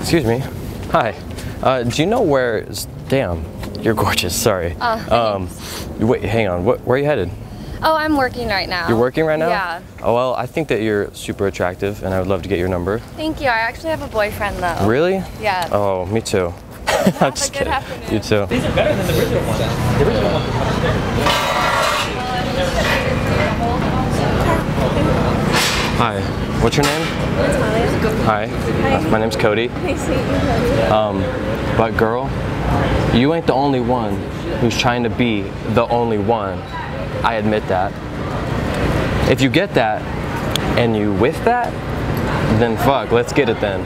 Excuse me. Hi. Uh, do you know where? Damn, you're gorgeous. Sorry. Oh, um, wait, hang on. What, where are you headed? Oh, I'm working right now. You're working right now? Yeah. Oh well, I think that you're super attractive, and I would love to get your number. Thank you. I actually have a boyfriend though. Really? Yeah. Oh, me too. I'm just good kidding. afternoon. You too. These are better than the original ones. The original ones were much bigger. Hi. What's your name? Hi. Uh, my name's Cody. Um, but girl, you ain't the only one who's trying to be the only one. I admit that. If you get that, and you with that, then fuck, let's get it then.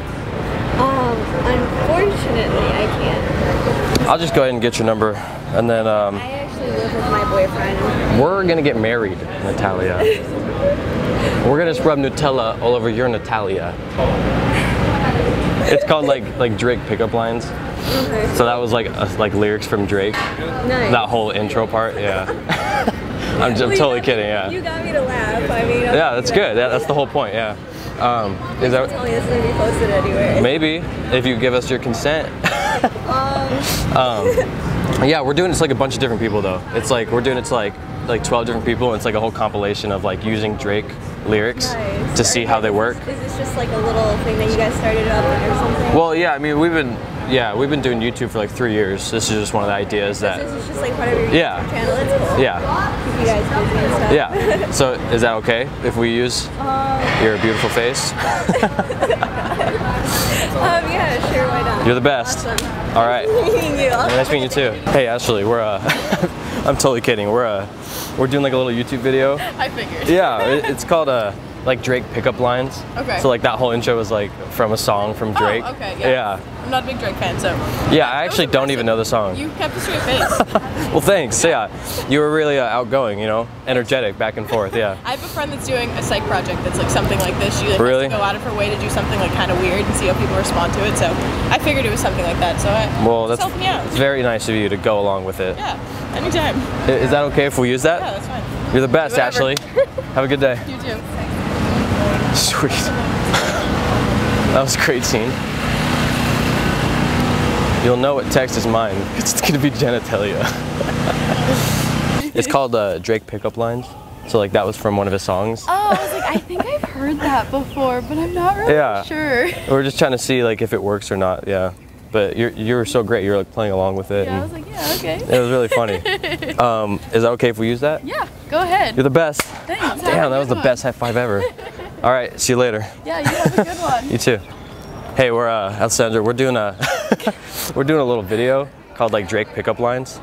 Um, unfortunately, I can't. I'll just go ahead and get your number, and then um, I live with my boyfriend. we're gonna get married, Natalia. we're gonna just rub Nutella all over your Natalia. It's called like like Drake pickup lines. Okay. So that was like uh, like lyrics from Drake. Nice. That whole intro part, yeah. I'm, just, I'm totally got- kidding, yeah. You got me to laugh. I mean, I'm Yeah, that's good. Yeah, that's the whole point, yeah. Um, is Tell that me this is gonna be posted anywhere. maybe if you give us your consent? Um, Yeah, we're doing it's like a bunch of different people though. It's like we're doing it's like like 12 different people. And it's like a whole compilation of like using Drake lyrics nice. to see how they work. Is this just like a little thing that you guys started up or something? Well, yeah, I mean we've been yeah we've been doing YouTube for like three years. This is just one of the ideas that. this is just like part of your Yeah. Channel. It's cool. yeah Keep you guys busy and stuff. yeah. So is that okay if we use Um, your beautiful face? um, yeah, sure, why? You're the best. Awesome. All right. Meeting you. Nice meeting you too. Hey Ashley, we're uh, I'm totally kidding. We're uh, we're doing like a little YouTube video. I figured. Yeah, it's called uh, like Drake pickup lines. Okay. So like that whole intro was like from a song from Drake. Oh, okay, yeah. yeah. I'm not a big Drake fan, so. Yeah. Yeah, I actually don't even know the song. You kept a straight face. Well, thanks. Yeah, you were really uh, outgoing. You know, energetic, back and forth. Yeah. I have a friend that's doing a psych project that's like something like this. She like, has Really? to go out of her way to do something like kind of weird and see how people respond to it. So I figured it was something like that. So I Well, that's help me out. it's very nice of you to go along with it. Yeah, anytime. Is that okay if we use that? Yeah, that's fine. You're the best, Ashley. Have a good day. You too. Sweet. That was a great scene. You'll know what text is mine. It's gonna be genitalia. it's called uh, Drake pickup lines. So like that was from one of his songs. Oh, I was like, I think I've heard that before, but I'm not really Yeah. sure. We're just trying to see like if it works or not. Yeah. But you're you were so great. You're like playing along with it. Yeah, I was like, yeah, okay. it was really funny. um, is that okay if we use that? Yeah, go ahead. You're the best. Thanks. Damn, that was the one. best high five ever. All right, see you later. Yeah, you have a good one. You too. Hey, we're uh, Alessandra. We're doing a we're doing a little video called like Drake pickup lines.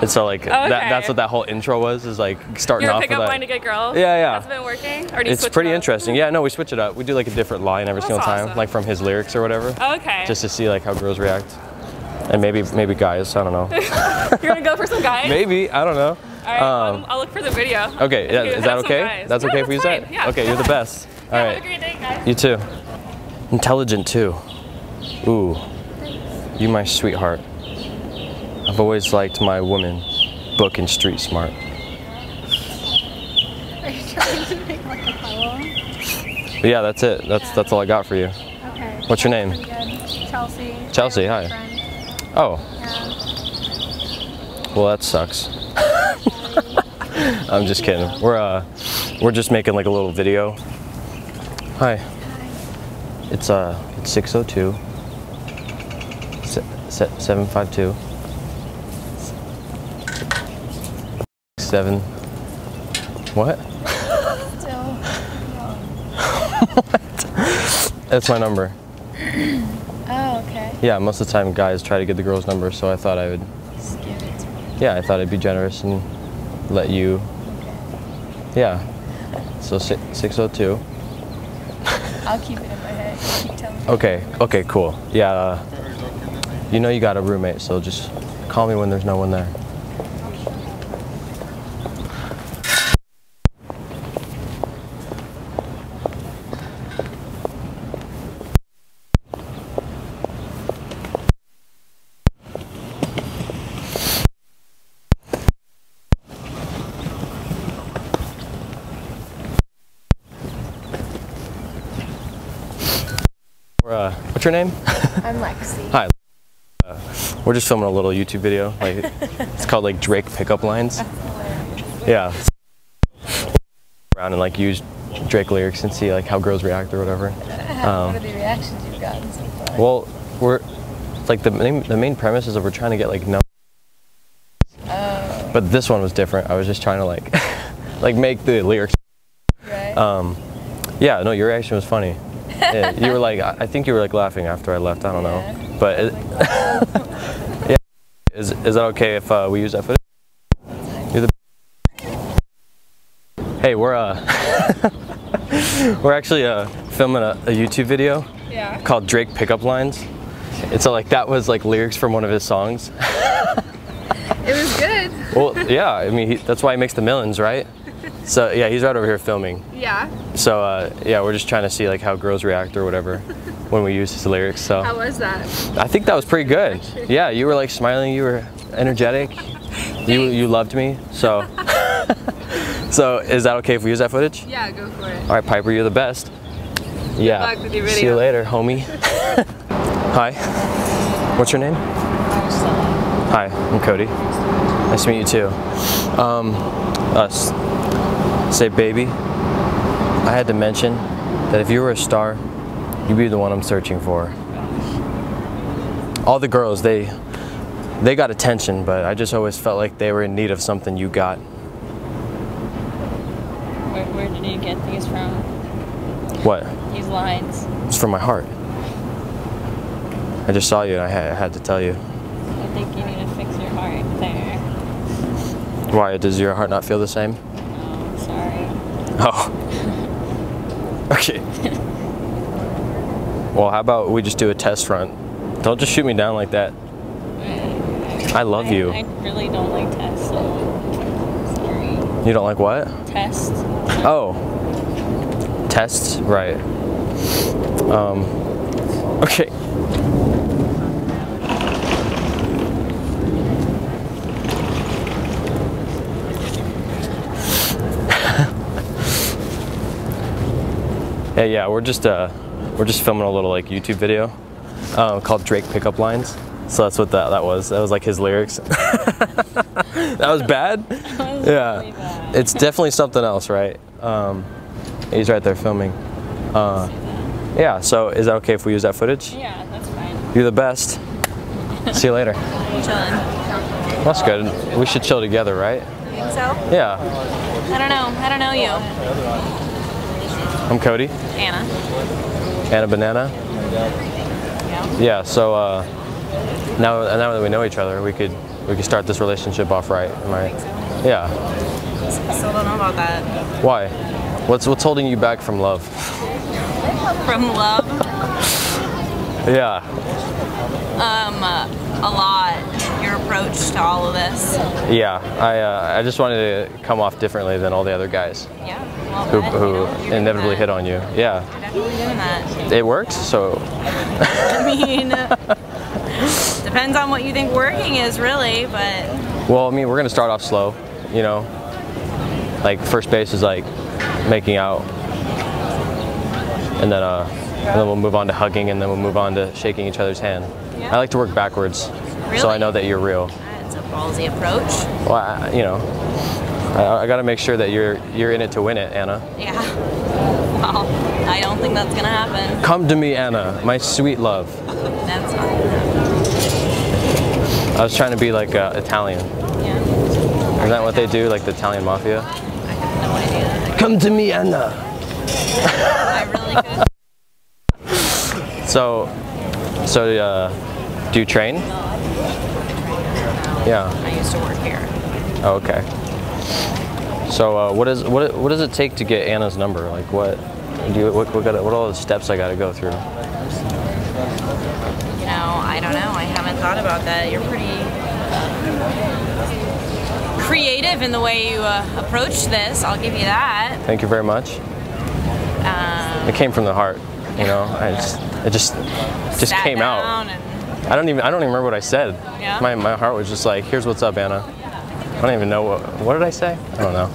And so like that, okay. that's what that whole intro was is like starting off with pickup that. line to get girls? Yeah, yeah. That's been working? Or do you it's pretty it interesting. Yeah, no, we switch it up. We do like a different line every That's single time, awesome. like from his lyrics or whatever, Okay. just to see like how girls react. And maybe maybe guys, I don't know. You're gonna go for some guys? maybe, I don't know. All right, Um, I'll look for the video. Okay, yeah, is that okay? That's Yeah, okay if we use that's that? fine. Yeah, okay, you're the ahead. Yeah, All Have a great day, guys. You too. Intelligent too. Ooh. You my sweetheart. I've always liked my woman book and street smart. Are you trying to make like a poem? Yeah, that's it. That's that's all I got for you. Okay. What's your name? Chelsea. Chelsea, hi. Oh, Yeah. well that sucks. I'm just kidding. We're uh we're just making like a little video. Hi. Hi. It's uh it's 602 se- se- 752 7 What? Still. That's my number. Oh, okay. Yeah, most of the time guys try to get the girl's number, so I thought I would Just give it to me. yeah, I thought I'd be generous and let you Yeah. So si- 602 I'll keep it in my head. Keep telling me. Okay, okay, cool. Yeah, uh, you know you got a roommate, so just call me when there's no one there. We're, uh, What's your name? I'm Lexi. Hi. Uh, we're just filming a little YouTube video. Like it's called like Drake pickup lines. Yeah. Around and like use Drake lyrics and see like how girls react or whatever. what are the reactions you've gotten so far? Well, we're like the main the main premise is that we're trying to get like no. But this one was different. I was just trying to like like make the lyrics. Right? Um, yeah, no, your reaction was funny. Yeah, you were like, I think you were like laughing after I left. I don't know, but it, yeah, is is that okay if uh, we use that footage? You're the. Hey, we're uh, we're actually uh filming a, a YouTube video Yeah. called Drake Pickup Lines. And so like that was like lyrics from one of his songs. It was good. Well, yeah, I mean he, that's why he makes the millions, right? So yeah, he's right over here filming. Yeah. So uh, yeah, we're just trying to see like how girls react or whatever when we use his lyrics. So How was that? I think that was pretty good. Yeah, you were like smiling, you were energetic, you you loved me. So so is that okay if we use that footage? Yeah, go for it. All right, Piper, you're the best. Yeah. luck with your See video. you later, homie. Hi. What's your name? Hi, I'm Cody. Nice to meet you too. Um, us. Say, baby. I had to mention that if you were a star, you'd be the one I'm searching for. All the girls, they they got attention, but I just always felt like they were in need of something you got. Where, where did you get these from? What? These lines? It's from my heart. I just saw you and I had, I had to tell you. I think you need to fix your heart there. Why? Does your heart not feel the same? Oh. Okay. well, how about we just do a test run? Don't just shoot me down like that. I love I, you. I really don't like tests, so sorry. You don't like what? Tests? Oh. Tests? Right. Um. Okay. Yeah, yeah, we're just uh, we're just filming a little like YouTube video uh, called Drake Pickup Lines. So that's what that that was. That was like his lyrics. that was bad. was yeah, really bad. it's definitely something else, right? Um, he's right there filming. Uh, yeah. So is that okay if we use that footage? Yeah, that's fine. You're the best. See you later. Chilling. That's good. We should chill together, right? Think so? Yeah. I don't know. I don't know you. I'm Cody. Anna. Anna Banana. Yeah. Yeah. So uh, now now that we know each other, we could we could start this relationship off right. Am I? Yeah. Still don't know about that. Why? What's what's holding you back from love? From love, Yeah. um, a lot. Approach to all of this. Yeah. I uh, I just wanted to come off differently than all the other guys Yeah. Well, who, who you're doing inevitably hit on you. Yeah. You're definitely doing that. It worked. So I mean, depends on what you think working is, really. But well, I mean, we're gonna start off slow. You know, like first base is like making out, and then uh, and then we'll move on to hugging, and then we'll move on to shaking each other's hand. Yeah. I like to work backwards, so I know that you're real. that's a ballsy approach. Well, I, you know, I, I got to make sure that you're you're in it to win it, Anna. Yeah. Well, I don't think that's gonna happen. Come to me, Anna, my sweet love. That's not gonna. I was trying to be like uh, Italian. Yeah. Isn't that what they do, like the Italian mafia? I have no idea. Come to me, Anna. I really could. So, so uh, do you train? Yeah. I used to work here. Oh, okay. So, uh, what is what what does it take to get Anna's number? Like, what do you what what, gotta, what are all the steps I got to go through? You know, I don't know. I haven't thought about that. You're pretty creative in the way you uh, approach this. I'll give you that. Thank you very much. Um, It came from the heart. You know, I just it just just came out. I don't even I don't even remember what I said. Yeah? My my heart was just like, here's what's up, Anna. I don't even know what what did I say? I don't know.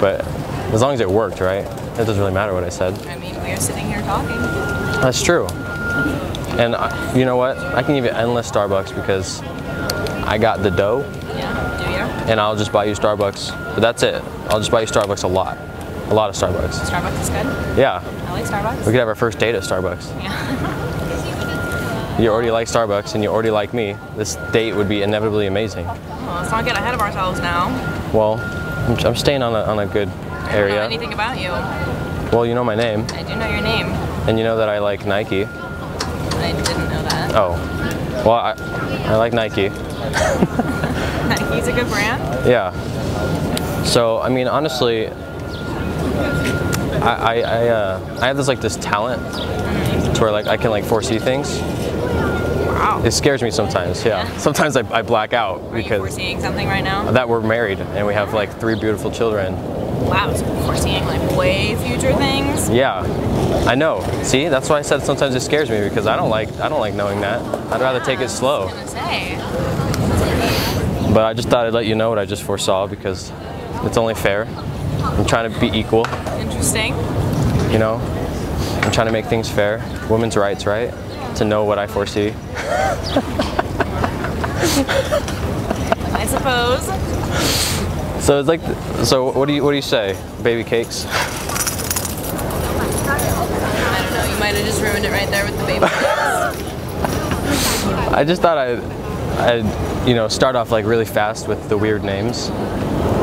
But as long as it worked, right? It doesn't really matter what I said. I mean, we are sitting here talking. That's true. And I, you know what? I can give you endless Starbucks because I got the dough Yeah. Do you? and I'll just buy you Starbucks. But that's it. I'll just buy you Starbucks a lot. A lot of Starbucks. Starbucks is good. Yeah. I like Starbucks. We could have our first date at Starbucks. Yeah. You already like Starbucks and you already like me. This date would be inevitably amazing. Well, let's not get ahead of ourselves now. Well, I'm, I'm staying on a, on a good I don't know area. anything about you. Well, you know my name I do know your name. and you know that I like Nike. I didn't know that. Oh. Well, I, I like Nike. Nike's a good brand. Yeah. So I mean, honestly, I I I, uh, I have this like this talent to where like I can like foresee things. Wow. It scares me sometimes. Yeah. Sometimes I, I black out Are you because foreseeing something right now? that we're married and we have like three beautiful children. Wow, so foreseeing like way future things. Yeah. I know. See, that's why I said sometimes it scares me because I don't like I don't like knowing that. I'd rather take it slow. I was say. But I just thought I'd let you know what I just foresaw because it's only fair. I'm trying to be equal. Interesting. You know, I'm trying to make things fair. Women's rights, right? To know what I foresee. I suppose. So it's like, so what do you what do you say? Baby cakes? I don't know. You might have just ruined it right there with the baby. I just thought I'd, I'd, you know, start off like really fast with the weird names,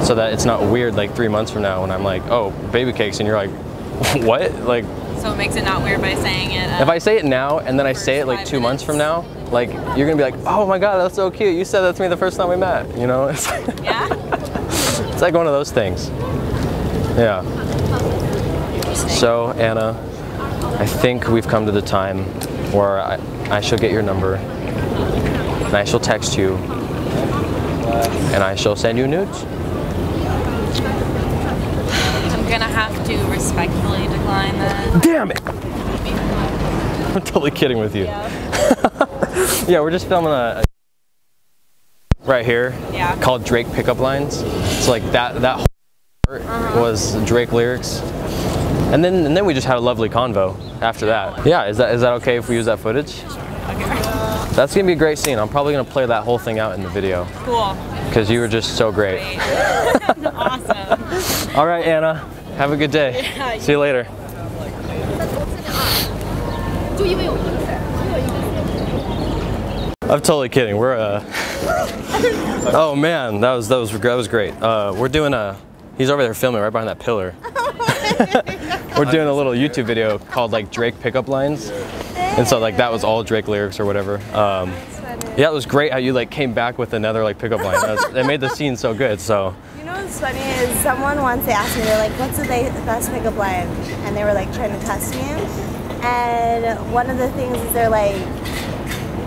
so that it's not weird like three months from now when I'm like, oh, baby cakes, and you're like, what? Like, so it makes it not weird by saying it. uh, if I say it now and then I say it like two five months from now, like you're gonna be like, oh my god, that's so cute. You said that to me the first time we met. You know, it's like, yeah. it's like one of those things. Yeah. So Anna, I think we've come to the time where I, I shall get your number and I shall text you and I shall send you nudes. Gonna have to respectfully decline that. Damn it! I'm totally kidding with you. yeah, we're just filming a, a right here Yeah. called Drake Pickup Lines. It's like that that whole part uh-huh. was Drake lyrics. And then and then we just had a lovely convo after that. Yeah, is that is that okay if we use that footage? That's gonna be a great scene. I'm probably gonna play that whole thing out in the video Cool. Because you were just so great. awesome. All right, Anna. Have a good day. See you later. I'm totally kidding. We're uh Oh man, that was that was that was great. Uh, we're doing a he's over there filming right behind that pillar. we're doing a little YouTube video called like Drake pickup lines. And so like that was all Drake lyrics or whatever. Um, yeah, it was great how you like came back with another like pickup line. That was, it made the scene so good. So You know what's funny is someone once they asked me, they're like, what's the best pickup line? And they were like trying to test me. And one of the things is they're like,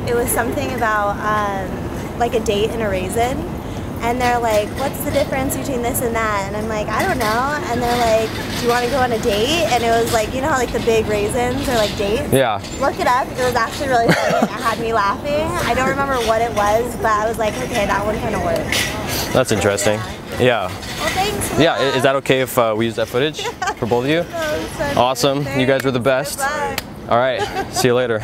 it was something about um, like a date and a raisin. And they're like, what's the difference between this and that? And I'm like, I don't know. And they're like, do you want to go on a date? And it was like, you know how like the big raisins are like dates? yeah, Look it up. It was actually really funny it had me laughing. I don't remember what it was, but I was like, okay, that one kind of worked. that's interesting. Yeah, Well, thanks. yeah. Is that okay if uh, we use that footage for both of you? So Awesome. You guys were the best. Bye. All right. See you later.